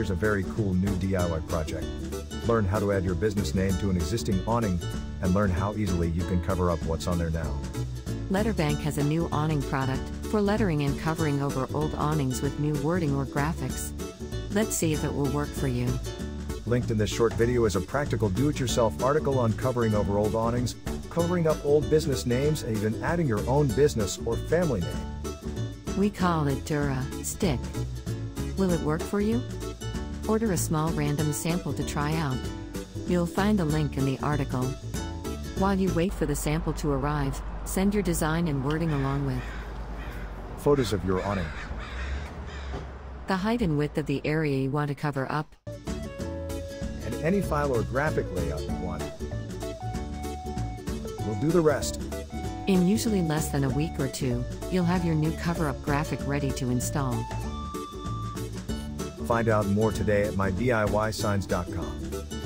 Here's a very cool new DIY project. Learn how to add your business name to an existing awning, and learn how easily you can cover up what's on there now. Letterbank has a new awning product for lettering and covering over old awnings with new wording or graphics. Let's see if it will work for you. Linked in this short video is a practical do-it-yourself article on covering over old awnings, covering up old business names, and even adding your own business or family name. We call it Dura Stick. Will it work for you? Order a small random sample to try out. You'll find the link in the article. While you wait for the sample to arrive, send your design and wording along with Photos of your awning. the height and width of the area you want to cover up, and any file or graphic layout you want. We'll do the rest. In usually less than a week or two, you'll have your new cover up graphic ready to install. Find out more today at mydiysigns.com.